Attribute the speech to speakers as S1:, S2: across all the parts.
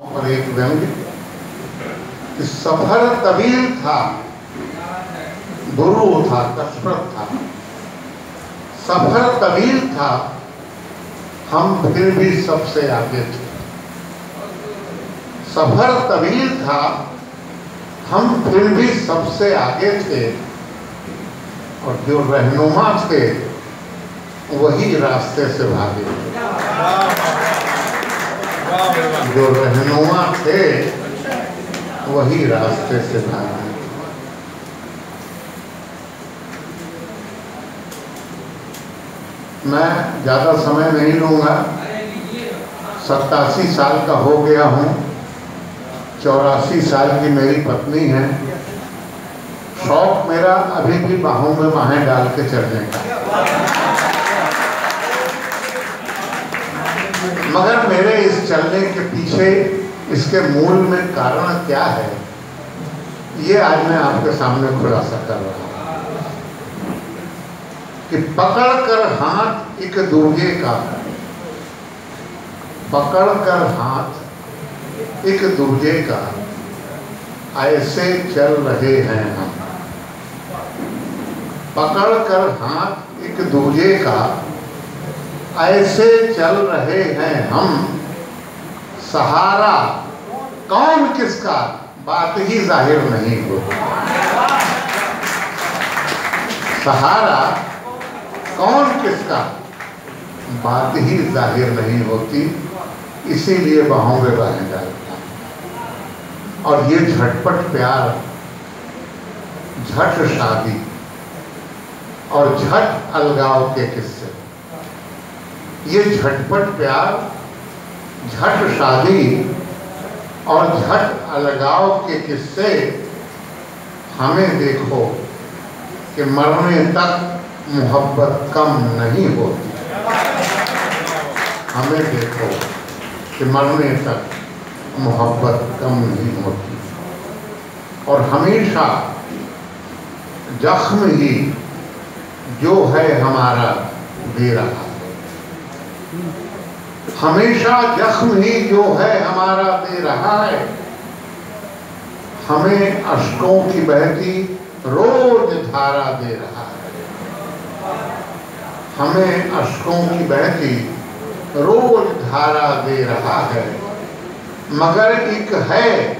S1: और एक व्यंग सफ़र तवील था, गुरु था कसरत था। सफ़र तवील था, हम फिर भी सबसे आगे थे। सफ़र तवील था, हम फिर भी सबसे आगे थे। और जो रहनुमा थे, वही रास्ते से भागे। जो रहनुमा थे वही रास्ते से भागे मैं ज़्यादा समय नहीं लूँगा। सत्तासी साल का हो गया हूँ। चौरासी साल की मेरी पत्नी है। शौक मेरा अभी भी बाहों में बाहें डाल के चलने का। मगर मेरे इस चलने के पीछे इसके मूल में कारण क्या है, ये आज मैं आपके सामने खुलासा कर रहा हूँ। कि पकड़ कर हाथ एक दूजे का पकड़ कर हाथ एक दूजे का, ऐसे चल रहे हैं हम। पकड़ कर हाथ एक दूजे का ऐसे चल रहे हैं हम। सहारा कौन किसका? बात ही ज़ाहिर नहीं होती सहारा कौन किसका? बात ही ज़ाहिर नहीं होती, इसीलिए बाहों में बाहें डालता और ये झटपट प्यार, झट शादी और झट अलगाव के किस्से। ये झटपट प्यार, झट शादी और झट अलगाव के किस्से हमें देखो कि मरने तक मोहब्बत कम नहीं होती। हमें देखो कि मरने तक मोहब्बत कम नहीं होती। और हमेशा जख्म ही जो है हमारा, दे रहा। हमेशा जख्म ही जो है हमारा दे रहा है। हमें अशकों की बहती रोज धारा दे रहा है। हमें अशकों की बहती रोज धारा दे रहा है। मगर एक है,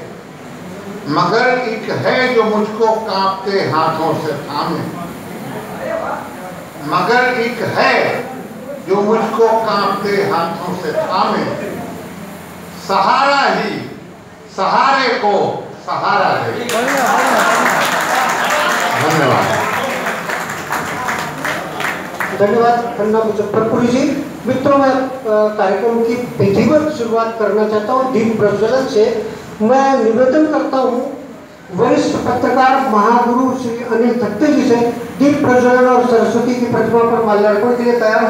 S1: मगर एक है जो मुझको कांपते हाथों से थामे। मगर एक है जो मुझको कांपते हाथों से थामे। सहारा ही, सहारे को सहारा दे। धन्यवाद।
S2: धन्यवाद खन्ना मुजफ्फरपुरी जी, मित्रों, मैं कार्यक्रम की विधिवत शुरुआत करना चाहता हूँ। दीप प्रज्वलन से मैं निवेदन करता हूँ, वरिष्ठ पत्रकार महागुरु श्री अनिल दत्ते जी से दीप प्रज्वलन और सरस्वती की प्रतिमा पर माल्यार्पण के लिए तैयार हूँ।